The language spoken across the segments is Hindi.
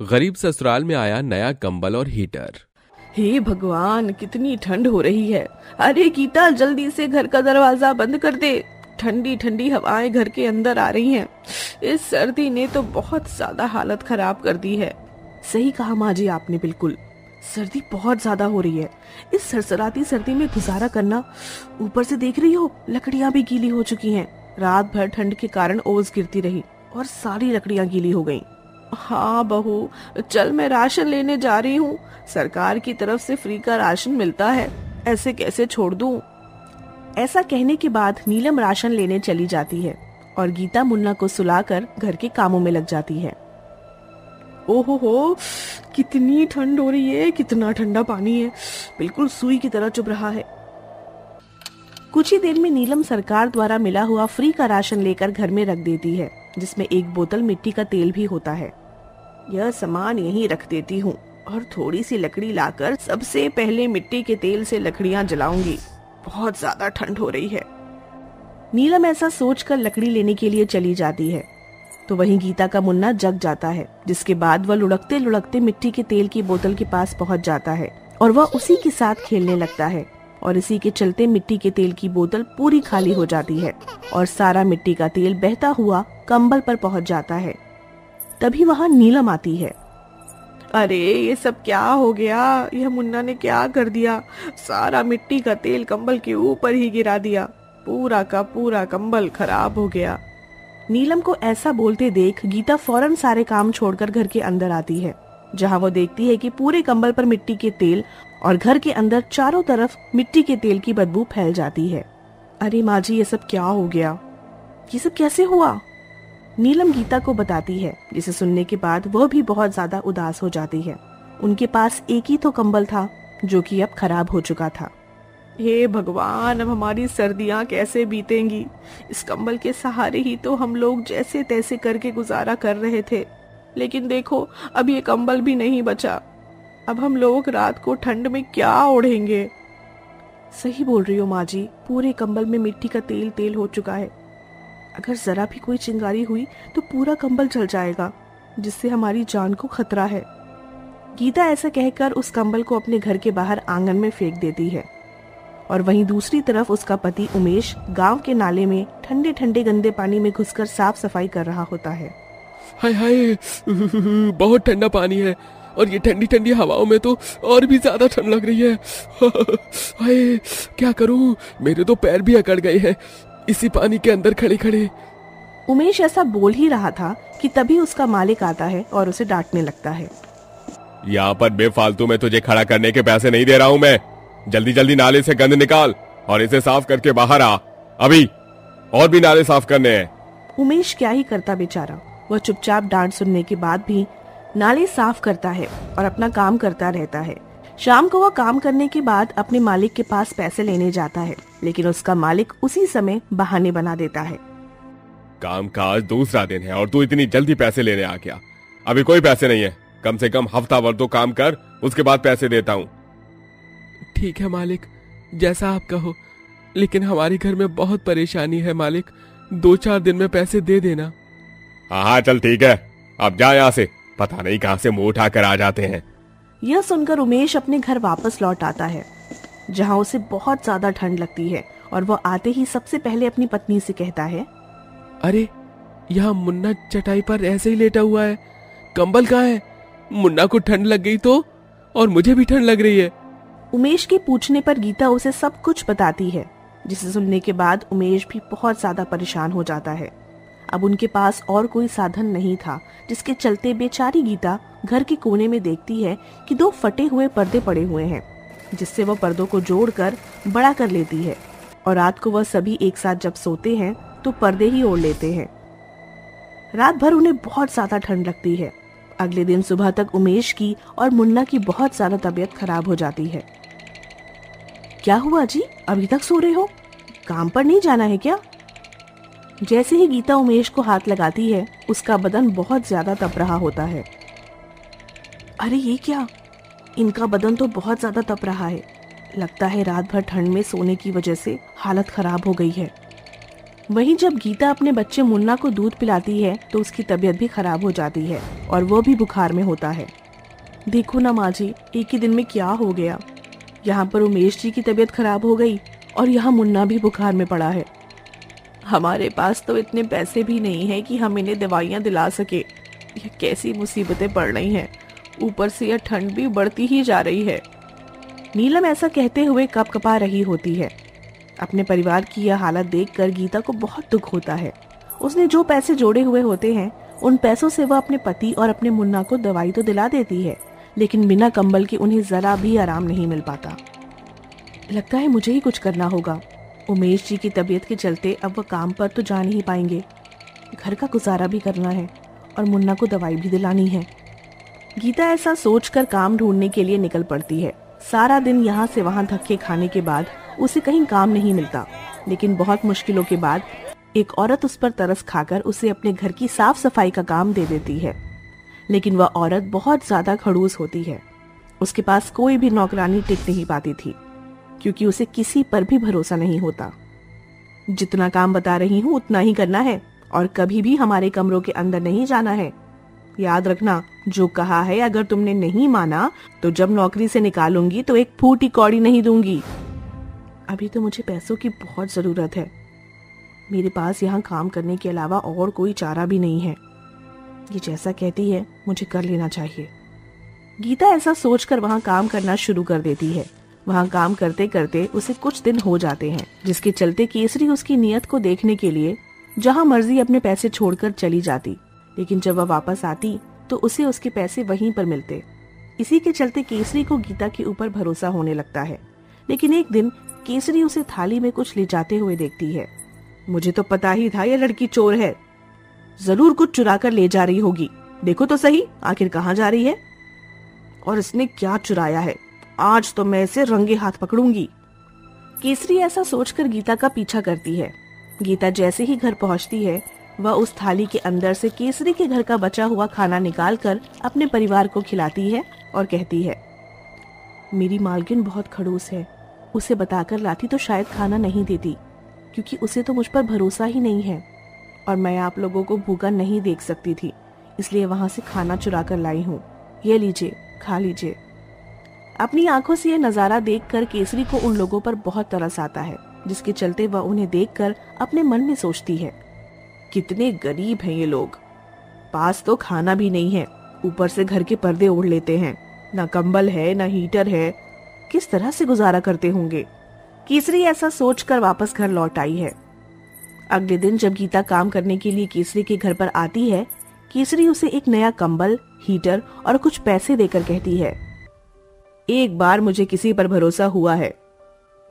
गरीब ससुराल में आया नया कंबल और हीटर। हे भगवान, कितनी ठंड हो रही है। अरे गीता, जल्दी से घर का दरवाज़ा बंद कर दे। ठंडी ठंडी हवाएँ घर के अंदर आ रही हैं। इस सर्दी ने तो बहुत ज़्यादा हालत खराब कर दी है। सही कहा माँ जी आपने, बिल्कुल। सर्दी बहुत ज़्यादा हो रही है। इस सरसराती सर्दी में गुजारा करना, ऊपर से देख रही हो, लकड़ियाँ भी गीली हो चुकी हैं। रात भर ठंड के कारण ओस गिरती रही और सारी लकड़ियाँ गीली हो गईं। हाँ बहू, चल मैं राशन लेने जा रही हूँ। सरकार की तरफ़ से फ्री का राशन मिलता है। ऐसे कैसे छोड़ दूँ? ऐसा कहने के बाद नीलम राशन लेने चली जाती है और गीता मुन्ना को सुलाकर घर के कामों में लग जाती है। ओहो हो, कितनी ठंड हो रही है, कितना ठंडा पानी है। बिल्कुल सुई की तरह चुभ रहा है। कुछ ही देर में नीलम सरकार द्वारा मिला हुआ फ्री का राशन लेकर घर में रख देती है, जिसमें एक बोतल मिट्टी का तेल भी होता है। यह सामान यहीं रख देती हूँ और थोड़ी सी लकड़ी लाकर सबसे पहले मिट्टी के तेल से लकड़ियाँ जलाऊँगी। बहुत ज़्यादा ठंड हो रही है। नीलम ऐसा सोचकर लकड़ी लेने के लिए चली जाती है। तो वहीं गीता का मुन्ना जग जाता है, जिसके बाद वह लुढ़कते लुढ़कते मिट्टी के तेल की बोतल के पास पहुँच जाता है और वह उसी के साथ खेलने लगता है और इसी के चलते मिट्टी के तेल की बोतल पूरी खाली हो जाती है और सारा मिट्टी का तेल बहता हुआ कंबल पर पहुँच जाता है। तभी वहाँ नीलम आती है। अरे ये सब क्या हो गया? यह मुन्ना ने क्या कर दिया? सारा मिट्टी का तेल कंबल के ऊपर ही गिरा दिया। पूरा का पूरा कंबल खराब हो गया। नीलम को ऐसा बोलते देख गीता फ़ौरन सारे काम छोड़कर घर के अंदर आती है जहाँ वो देखती है कि पूरे कंबल पर मिट्टी के तेल और घर के अंदर चारों तरफ़ मिट्टी के तेल की बदबू फैल जाती है। अरे माँ जी ये सब क्या हो गया? ये सब कैसे हुआ? नीलम गीता को बताती है जिसे सुनने के बाद वह भी बहुत ज़्यादा उदास हो जाती है। उनके पास एक ही तो कंबल था जो कि अब खराब हो चुका था। हे भगवान अब हमारी सर्दियाँ कैसे बीतेंगी? इस कंबल के सहारे ही तो हम लोग जैसे तैसे करके गुजारा कर रहे थे। लेकिन देखो अब ये कंबल भी नहीं बचा। अब हम लोग रात को ठंड में क्या ओढ़ेंगे? सही बोल रही हो माँ जी पूरे कंबल में मिट्टी का तेल तेल हो चुका है। अगर जरा भी कोई चिंगारी हुई तो पूरा कंबल जल जाएगा, जिससे हमारी जान को खतरा है। गीता ऐसा कहकर उस कंबल को अपने घर के बाहर आँगन में फेंक देती है। और वहीं दूसरी तरफ़ उसका पति उमेश गाँव के नाले में ठंडे ठंडे गंदे पानी में घुसकर साफ़ सफ़ाई कर रहा होता है। हाय हाय, बहुत ठंडा पानी है, और ये ठंडी ठंडी हवाओं में तो और भी ज़्यादा ठंड लग रही है। हाय, क्या करूँ? मेरे तो पैर भी अकड़ गए हैं। इसी पानी के अंदर खड़े खड़े। उमेश ऐसा बोल ही रहा था कि तभी उसका मालिक आता है और उसे डांटने लगता है। यहाँ पर बेफालतू में तुझे खड़ा करने के पैसे नहीं दे रहा हूँ मैं। जल्दी जल्दी नाले से गंद निकाल और इसे साफ़ करके बाहर आ। अभी और भी नाले साफ़ करने हैं। उमेश क्या ही करता बेचारा। वह चुपचाप डांट सुनने के बाद भी नाले साफ़ करता है और अपना काम करता रहता है। शाम को वह काम करने के बाद अपने मालिक के पास पैसे लेने जाता है लेकिन उसका मालिक उसी समय बहाने बना देता है। काम का आज दूसरा दिन है और तू इतनी जल्दी पैसे लेने आ गया। अभी कोई पैसे नहीं है। कम से कम हफ़्ता भर तो काम कर उसके बाद पैसे देता हूँ। ठीक है मालिक जैसा आप कहो लेकिन हमारे घर में बहुत परेशानी है मालिक। दो चार दिन में पैसे दे देना। हाँ हाँ चल ठीक है। अब जा यहाँ से। पता नहीं कहाँ से मुँह उठाकर आ जाते हैं। यह सुनकर उमेश अपने घर वापस लौट आता है जहाँ उसे बहुत ज़्यादा ठंड लगती है और वह आते ही सबसे पहले अपनी पत्नी से कहता है अरे यहाँ मुन्ना चटाई पर ऐसे ही लेटा हुआ है। कंबल कहाँ है? मुन्ना को ठंड लग गई तो? और मुझे भी ठंड लग रही है। उमेश के पूछने पर गीता उसे सब कुछ बताती है जिसे सुनने के बाद उमेश भी बहुत ज़्यादा परेशान हो जाता है। अब उनके पास और कोई साधन नहीं था, जिसके चलते बेचारी गीता घर के कोने में देखती है कि दो फटे हुए पर्दे पड़े हुए हैं, जिससे वह पर्दों को जोड़कर बड़ा कर लेती है। और रात को वह सभी एक साथ जब सोते हैं तो पर्दे ही ओढ़ लेते हैं। रात भर उन्हें बहुत ज़्यादा ठंड लगती है। अगले दिन सुबह तक उमेश की और मुन्ना की बहुत ज़्यादा तबीयत खराब हो जाती है। क्या हुआ जी? अभी तक सो रहे हो? काम पर नहीं जाना है क्या? जैसे ही गीता उमेश को हाथ लगाती है, उसका बदन बहुत ज़्यादा तप रहा होता है। अरे ये क्या? इनका बदन तो बहुत ज़्यादा तप रहा है। लगता है रात भर ठंड में सोने की वजह से हालत खराब हो गई है। वहीं जब गीता अपने बच्चे मुन्ना को दूध पिलाती है तो उसकी तबीयत भी खराब हो जाती है और वो भी बुखार में होता है। देखो ना माँ जी, एक ही दिन में क्या हो गया? यहाँ पर उमेश जी की तबीयत खराब हो गई और यहाँ मुन्ना भी बुखार में पड़ा है। हमारे पास तो इतने पैसे भी नहीं है कि हम इन्हें दवाइयाँ दिला सके। ये कैसी मुसीबतें पड़ रही हैं। ऊपर से यह ठंड भी बढ़ती ही जा रही है। नीलम ऐसा कहते हुए कप कपा रही होती है। अपने परिवार की यह हालत देखकर गीता को बहुत दुख होता है। उसने जो पैसे जोड़े हुए होते हैं, उन पैसों से वह अपने पति और अपने मुन्ना को दवाई तो दिला देती है, लेकिन बिना कंबल के उन्हें जरा भी आराम नहीं मिल पाता। लगता है मुझे ही कुछ करना होगा। उमेश जी की तबीयत के चलते अब वह काम पर तो जा नहीं पाएँगे। घर का गुजारा भी करना है और मुन्ना को दवाई भी दिलानी है। गीता ऐसा सोचकर काम ढूँढने के लिए निकल पड़ती है। सारा दिन यहाँ से वहाँ धक्के खाने के बाद उसे कहीं काम नहीं मिलता। लेकिन बहुत मुश्किलों के बाद एक औरत उस पर तरस खाकर उसे अपने घर की साफ़ सफ़ाई का काम दे देती है। लेकिन वह औरत बहुत ज़्यादा खड़ूस होती है। उसके पास कोई भी नौकरानी टिक नहीं पाती थी। क्योंकि उसे किसी पर भी भरोसा नहीं होता। जितना काम बता रही हूँ, उतना ही करना है, और कभी भी हमारे कमरों के अंदर नहीं जाना है। याद रखना, जो कहा है अगर तुमने नहीं माना तो जब नौकरी से निकालूँगी तो एक फूटी कौड़ी नहीं दूँगी। अभी तो मुझे पैसों की बहुत ज़रूरत है। मेरे पास यहाँ काम करने के अलावा और कोई चारा भी नहीं है। ये जैसा कहती है, मुझे कर लेना चाहिए। गीता ऐसा सोचकर वहाँ काम करना शुरू कर देती है। वहाँ काम करते करते उसे कुछ दिन हो जाते हैं, जिसके चलते केसरी उसकी नियत को देखने के लिए जहाँ मर्ज़ी अपने पैसे छोड़कर चली जाती। लेकिन जब वह वापस आती तो उसे उसके पैसे वहीं पर मिलते। इसी के चलते केसरी को गीता के ऊपर भरोसा होने लगता है। लेकिन एक दिन केसरी उसे थाली में कुछ ले जाते हुए देखती है। मुझे तो पता ही था ये लड़की चोर है। ज़रूर कुछ चुरा कर ले जा रही होगी। देखो तो सही, आखिर कहाँ जा रही है? और इसने क्या चुराया है? आज तो मैं इसे रंगे हाथ पकड़ूँगी। केसरी ऐसा सोचकर गीता का पीछा करती है। गीता जैसे ही घर पहुँचती है, वह उस थाली के अंदर से केसरी के घर का बचा हुआ खाना निकालकर अपने परिवार को खिलाती है और कहती है, मेरी मालकिन बहुत खड़ूस है। उसे बताकर लाती तो शायद खाना नहीं देती, क्योंकि उसे तो मुझ पर भरोसा ही नहीं है, और मैं आप लोगों को भूखा नहीं देख सकती थी, इसलिए वहाँ से खाना चुरा कर लाई हूँ। ये लीजिए, खा लीजिए। अपनी आँखों से यह नज़ारा देखकर केसरी को उन लोगों पर बहुत तरस आता है, जिसके चलते वह उन्हें देखकर अपने मन में सोचती है, कितने गरीब हैं ये लोग। पास तो खाना भी नहीं है, ऊपर से घर के पर्दे ओढ़ लेते हैं, न कंबल है, न हीटर है। किस तरह से गुजारा करते होंगे? केसरी ऐसा सोचकर वापस घर लौट आई है। अगले दिन जब गीता काम करने के लिए केसरी के घर पर आती है, केसरी उसे एक नया कंबल, हीटर और कुछ पैसे देकर कहती है। एक बार मुझे किसी पर भरोसा हुआ है।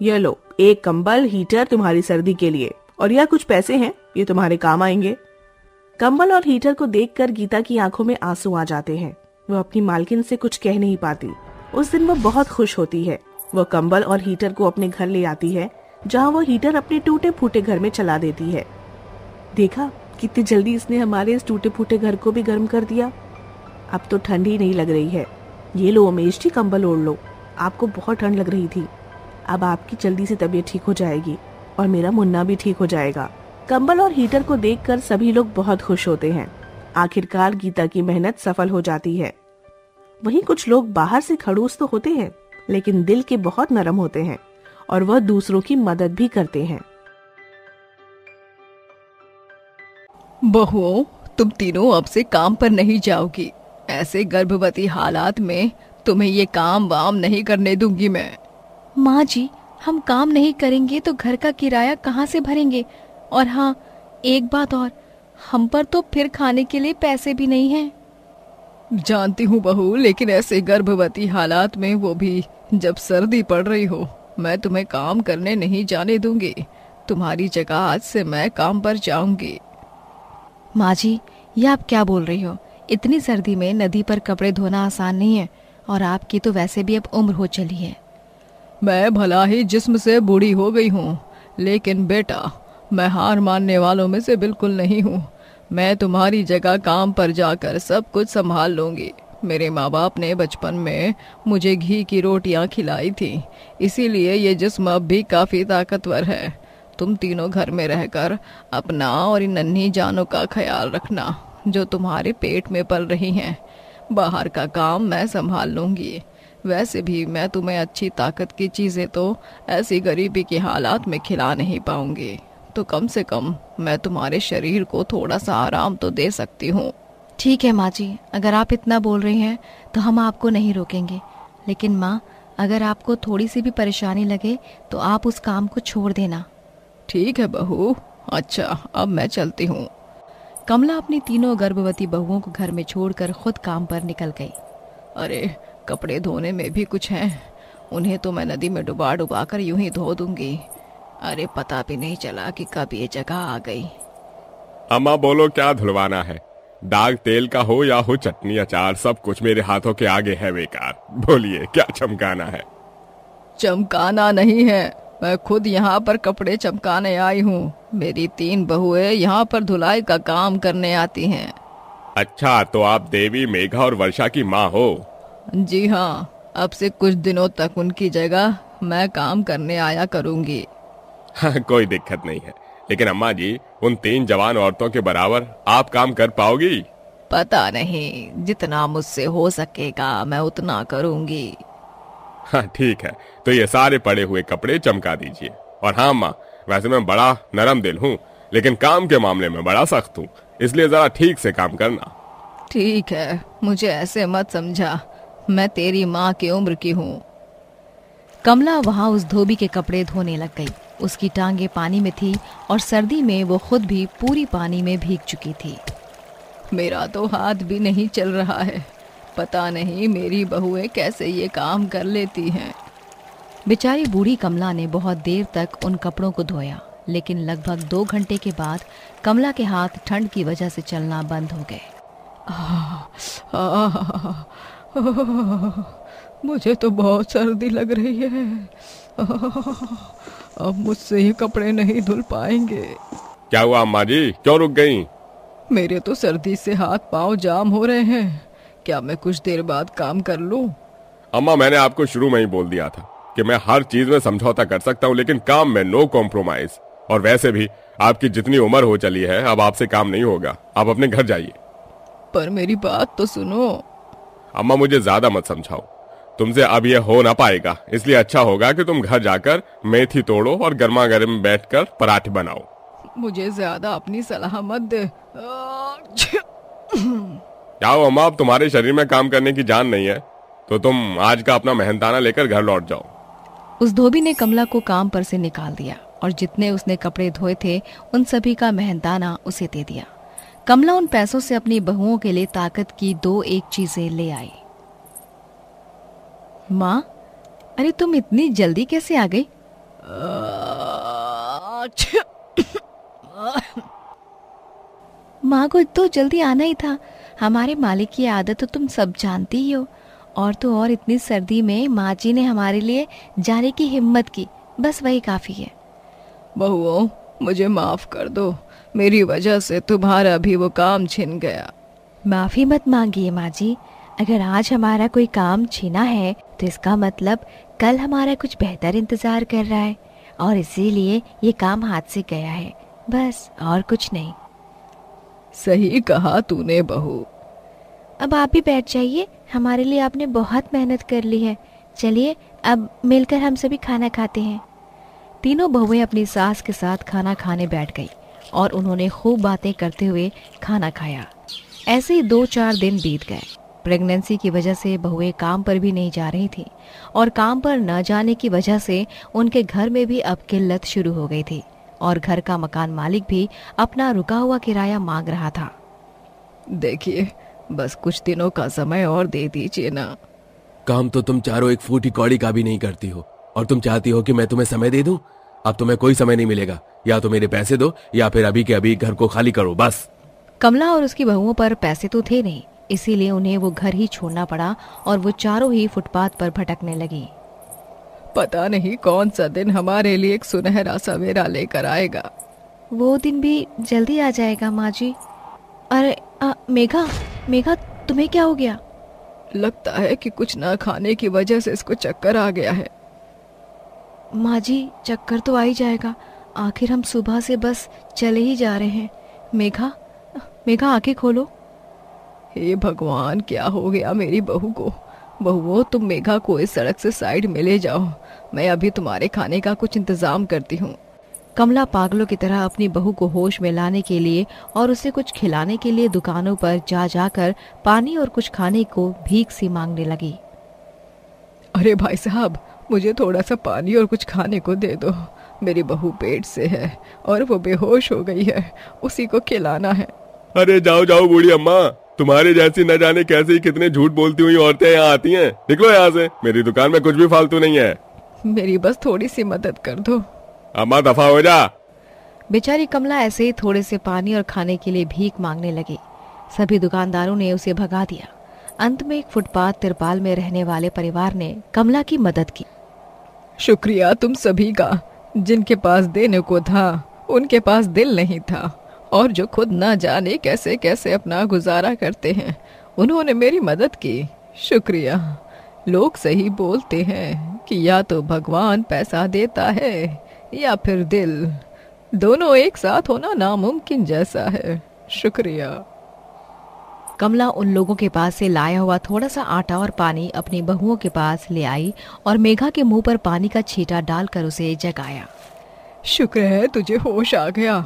यह लो, एक कंबल, हीटर तुम्हारी सर्दी के लिए। और यह कुछ पैसे हैं, ये तुम्हारे काम आएँगे। कंबल और हीटर को देखकर गीता की आँखों में आँसू आ जाते हैं। वह अपनी मालकिन से कुछ कह नहीं पाती। उस दिन वह बहुत खुश होती है। वह कंबल और हीटर को अपने घर ले आती है, जहाँ वो हीटर अपने टूटे फूटे घर में चला देती है। देखा, कितनी जल्दी इसने हमारे इस टूटे फूटे घर को भी गर्म कर दिया। अब तो ठंड ही नहीं लग रही है। ये लो उमेश जी, कंबल ओढ़ लो। आपको बहुत ठंड लग रही थी। अब आपकी जल्दी से तबीयत ठीक हो जाएगी और मेरा मुन्ना भी ठीक हो जाएगा। कंबल और हीटर को देखकर सभी लोग बहुत खुश होते हैं। आखिरकार गीता की मेहनत सफल हो जाती है। वहीं कुछ लोग बाहर से खड़ूस तो होते हैं, लेकिन दिल के बहुत नरम होते हैं और वह दूसरों की मदद भी करते हैं। बहुओं तुम तीनों अब से काम पर नहीं जाओगी। ऐसे गर्भवती हालात में तुम्हें ये काम वाम नहीं करने दूँगी मैं। माँ जी हम काम नहीं करेंगे तो घर का किराया कहाँ से भरेंगे? और हाँ एक बात और हम पर तो फिर खाने के लिए पैसे भी नहीं हैं। जानती हूँ बहू लेकिन ऐसे गर्भवती हालात में वो भी जब सर्दी पड़ रही हो मैं तुम्हें काम करने नहीं जाने दूँगी। तुम्हारी जगह आज से मैं काम पर जाऊँगी। माँ जी ये आप क्या बोल रही हो? इतनी सर्दी में नदी पर कपड़े धोना आसान नहीं है, और आपकी तो वैसे भी अब उम्र हो चली है। मैं भला ही जिस्म से बूढ़ी हो गई हूँ, लेकिन बेटा, मैं हार मानने वालों में से बिल्कुल नहीं हूँ। मैं तुम्हारी जगह काम पर जाकर सब कुछ संभाल लूँगी। मेरे माँ बाप ने बचपन में मुझे घी की रोटियाँ खिलाई थी, इसीलिए ये जिस्म अब भी काफ़ी ताकतवर है। तुम तीनों घर में रहकर अपना और इन नन्ही जानों का ख्याल रखना। जो तुम्हारे पेट में पल रही हैं। बाहर का काम मैं संभाल लूँगी। वैसे भी मैं तुम्हें अच्छी ताकत की चीज़ें तो ऐसी गरीबी के हालात में खिला नहीं पाऊँगी। तो कम से कम मैं तुम्हारे शरीर को थोड़ा सा आराम तो दे सकती हूँ। ठीक है माँ जी अगर आप इतना बोल रही हैं तो हम आपको नहीं रोकेंगे। लेकिन माँ अगर आपको थोड़ी सी भी परेशानी लगे तो आप उस काम को छोड़ देना। ठीक है बहू। अच्छा अब मैं चलती हूँ। कमला अपनी तीनों गर्भवती बहुओं को घर में छोड़कर खुद काम पर निकल गई। अरे कपड़े धोने में भी कुछ हैं। उन्हें तो मैं नदी में डुबा डुबा कर यूँ ही धो दूँगी। अरे पता भी नहीं चला कि कब ये जगह आ गई। अम्मा बोलो क्या धुलवाना है? दाग तेल का हो या हो चटनी अचार सब कुछ मेरे हाथों के आगे है बेकार। बोलिए क्या चमकाना है? चमकाना नहीं है। मैं खुद यहाँ पर कपड़े चमकाने आई हूँ। मेरी तीन बहुएँ यहाँ पर धुलाई का काम करने आती हैं। अच्छा तो आप देवी मेघा और वर्षा की माँ हो। जी हाँ अब से कुछ दिनों तक उनकी जगह मैं काम करने आया करूँगी। हाँ, कोई दिक्कत नहीं है। लेकिन अम्मा जी उन तीन जवान औरतों के बराबर आप काम कर पाओगी? पता नहीं जितना मुझसे हो सकेगा मैं उतना करूँगी। हाँ ठीक है। तो ये सारे पड़े हुए कपड़े चमका दीजिए। और हाँ माँ, वैसे मैं बड़ा नरम दिल हूँ, लेकिन काम के मामले में बड़ा सख्त हूँ, इसलिए जरा ठीक से काम करना। ठीक है, मुझे ऐसे मत समझा। मैं तेरी माँ की उम्र की हूँ। कमला वहाँ उस धोबी के कपड़े धोने लग गई। उसकी टांगे पानी में थी और सर्दी में वो खुद भी पूरी पानी में भीग चुकी थी। मेरा तो हाथ भी नहीं चल रहा है। पता नहीं मेरी बहुएँ कैसे ये काम कर लेती हैं। बेचारी बूढ़ी कमला ने बहुत देर तक उन कपड़ों को धोया लेकिन लगभग दो घंटे के बाद कमला के हाथ ठंड की वजह से चलना बंद हो गए। मुझे तो बहुत सर्दी लग रही है। अब मुझसे ये कपड़े नहीं धुल पाएँगे। क्या हुआ अम्मा जी? क्यों रुक गई? मेरे तो सर्दी से हाथ पाँव जाम हो रहे हैं। क्या मैं कुछ देर बाद काम कर लूँ? अम्मा मैंने आपको शुरू में ही बोल दिया था कि मैं हर चीज़ में समझौता कर सकता हूँ लेकिन काम में नो कॉम्प्रोमाइज और वैसे भी आपकी जितनी उम्र हो चली है अब आपसे काम नहीं होगा। आप अपने घर जाइए। पर मेरी बात तो सुनो। अम्मा मुझे ज़्यादा मत समझाओ। तुमसे अब यह हो ना पाएगा। इसलिए अच्छा होगा कि तुम घर जाकर मेथी तोड़ो और गर्मा गर्म बैठ कर पराठे बनाओ। मुझे ज़्यादा अपनी सलाह मत दे। क्या हो अम्मा अब तुम्हारे शरीर में काम करने की जान नहीं है तो तुम आज का अपना मेहनताना लेकर घर लौट जाओ। उस धोबी ने कमला को काम पर से निकाल दिया और जितने उसने कपड़े धोए थे उन सभी का मेहनताना उसे दे दिया। कमला उन पैसों से अपनी बहुओं के लिए ताकत की दो एक चीज़ें ले आई। माँ अरे तुम इतनी जल्दी कैसे आ गई? माँ को तो जल्दी आना ही था। हमारे मालिक की आदत तो तुम सब जानती ही हो। और तो और इतनी सर्दी में माँ जी ने हमारे लिए जाने की हिम्मत की। बस वही काफ़ी है। बहुओं मुझे माफ़ कर दो। मेरी वजह से तुम्हारा भी वो काम छिन गया। माफ़ी मत मांगिए माँ जी। अगर आज हमारा कोई काम छीना है तो इसका मतलब कल हमारा कुछ बेहतर इंतज़ार कर रहा है। और इसीलिए ये काम हाथ से गया है। बस और कुछ नहीं। सही कहा तूने बहू। अब आप भी बैठ जाइए, हमारे लिए आपने बहुत मेहनत कर ली है। चलिए, अब मिलकर हम सभी खाना खाते हैं। तीनों बहुएँ अपनी सास के साथ खाना खाने बैठ गई और उन्होंने खूब बातें करते हुए खाना खाया। ऐसे ही दो चार दिन बीत गए। प्रेगनेंसी की वजह से बहुएँ काम पर भी नहीं जा रही थी और काम पर न जाने की वजह से उनके घर में भी अब किल्लत शुरू हो गई थी। और घर का मकान मालिक भी अपना रुका हुआ किराया मांग रहा था। देखिए बस कुछ दिनों का समय और दे दीजिए ना। काम तो तुम चारों एक फूटी कौड़ी का भी नहीं करती हो और तुम चाहती हो कि मैं तुम्हें समय दे दूँ? अब तुम्हें कोई समय नहीं मिलेगा। या तो मेरे पैसे दो या फिर अभी के अभी घर को खाली करो बस। कमला और उसकी बहुओं पर पैसे तो थे नहीं इसीलिए उन्हें वो घर ही छोड़ना पड़ा और वो चारों ही फुटपाथ पर भटकने लगी। पता नहीं कौन सा दिन हमारे लिए एक सुनहरा सवेरा लेकर आएगा। वो दिन भी जल्दी आ जाएगा माँ जी अरे आ, मेघा मेघा तुम्हें क्या हो गया? लगता है कि कुछ ना खाने की वजह से इसको चक्कर आ गया है। माँ जी चक्कर तो आ ही जाएगा। आखिर हम सुबह से बस चले ही जा रहे हैं। मेघा मेघा आँखें खोलो। हे भगवान क्या हो गया मेरी बहू को? बहुओं तुम मेघा को इस सड़क से साइड में ले जाओ। मैं अभी तुम्हारे खाने का कुछ इंतज़ाम करती हूँ। कमला पागलों की तरह अपनी बहू को होश में लाने के लिए और उसे कुछ खिलाने के लिए दुकानों पर जा जाकर पानी और कुछ खाने को भीख सी मांगने लगी। अरे भाई साहब, मुझे थोड़ा सा पानी और कुछ खाने को दे दो। मेरी बहू पेट से है और वो बेहोश हो गई है। उसी को खिलाना है। अरे जाओ जाओ बूढ़ी अम्मा। तुम्हारे जैसी न जाने कैसे ही कितने झूठ बोलती हुई औरतें यहाँ आती हैं। निकलो यहाँ से। मेरी दुकान में कुछ भी फालतू नहीं है। मेरी बस थोड़ी सी मदद कर दो। अम्मा दफ़ा हो जा। बेचारी कमला ऐसे ही थोड़े से पानी और खाने के लिए भीख मांगने लगी। सभी दुकानदारों ने उसे भगा दिया। अंत में एक फुटपाथ तिरपाल में रहने वाले परिवार ने कमला की मदद की। शुक्रिया तुम सभी का जिनके पास देने को था उनके पास दिल नहीं था। और जो खुद ना जाने कैसे कैसे अपना गुजारा करते हैं। उन्होंने मेरी मदद की। शुक्रिया। लोग सही बोलते हैं कि या तो भगवान पैसा देता है या फिर दिल। दोनों एक साथ होना नामुमकिन जैसा है। शुक्रिया। कमला उन लोगों के पास से लाया हुआ थोड़ा सा आटा और पानी अपनी बहुओं के पास ले आई और मेघा के मुँह पर पानी का छीटा डालकर उसे जगाया। शुक्र है तुझे होश आ गया।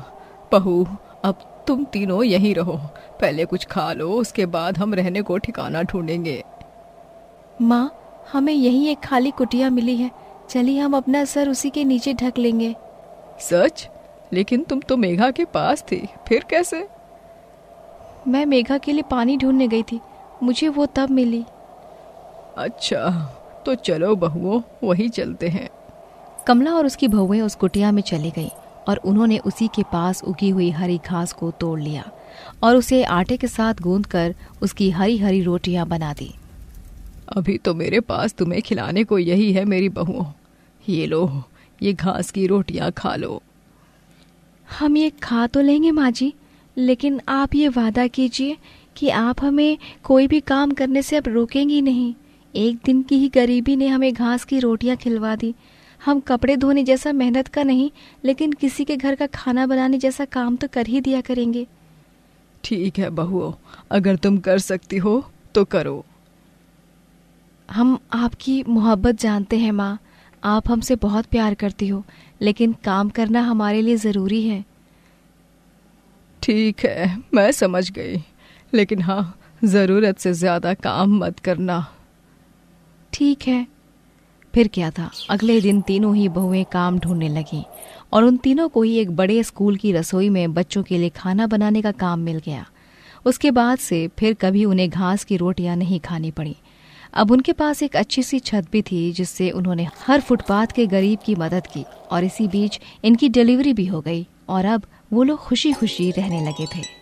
बहू अब तुम तीनों यहीं रहो। पहले कुछ खा लो उसके बाद हम रहने को ठिकाना ढूंढेंगे। माँ हमें यही एक खाली कुटिया मिली है। चलिए हम अपना सर उसी के नीचे ढक लेंगे। सच? लेकिन तुम तो मेघा के पास थी फिर कैसे? मैं मेघा के लिए पानी ढूँढने गई थी। मुझे वो तब मिली। अच्छा तो चलो बहुओं वही चलते हैं। कमला और उसकी बहुएँ उस कुटिया में चली गई। और उन्होंने उसी के पास उगी हुई हरी घास को तोड़ लिया और उसे आटे के साथ गूंद कर उसकी हरी हरी रोटियाँ बना दी। अभी तो मेरे पास तुम्हें खिलाने को यही है मेरी बहुओं। ये लो ये घास की रोटियाँ खा लो। हम ये खा तो लेंगे माँ जी लेकिन आप ये वादा कीजिए कि आप हमें कोई भी काम करने से अब रोकेंगी नहीं। एक दिन की ही गरीबी ने हमें घास की रोटियाँ खिलवा दी हम कपड़े धोने जैसा मेहनत का नहीं लेकिन किसी के घर का खाना बनाने जैसा काम तो कर ही दिया करेंगे। ठीक है बहुओं अगर तुम कर सकती हो तो करो। हम आपकी मोहब्बत जानते हैं माँ। आप हमसे बहुत प्यार करती हो लेकिन काम करना हमारे लिए ज़रूरी है। ठीक है मैं समझ गई। लेकिन हाँ ज़रूरत से ज़्यादा काम मत करना। ठीक है। फिर क्या था? अगले दिन तीनों ही बहुएँ काम ढूँढने लगी और उन तीनों को ही एक बड़े स्कूल की रसोई में बच्चों के लिए खाना बनाने का काम मिल गया। उसके बाद से फिर कभी उन्हें घास की रोटियाँ नहीं खानी पड़ी। अब उनके पास एक अच्छी सी छत भी थी जिससे उन्होंने हर फुटपाथ के गरीब की मदद की और इसी बीच इनकी डिलीवरी भी हो गई और अब वो लोग खुशी खुशी रहने लगे थे।